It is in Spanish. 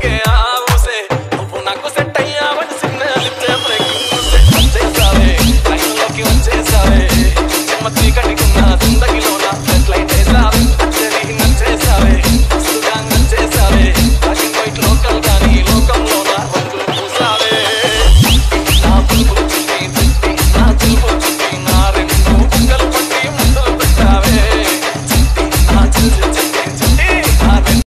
que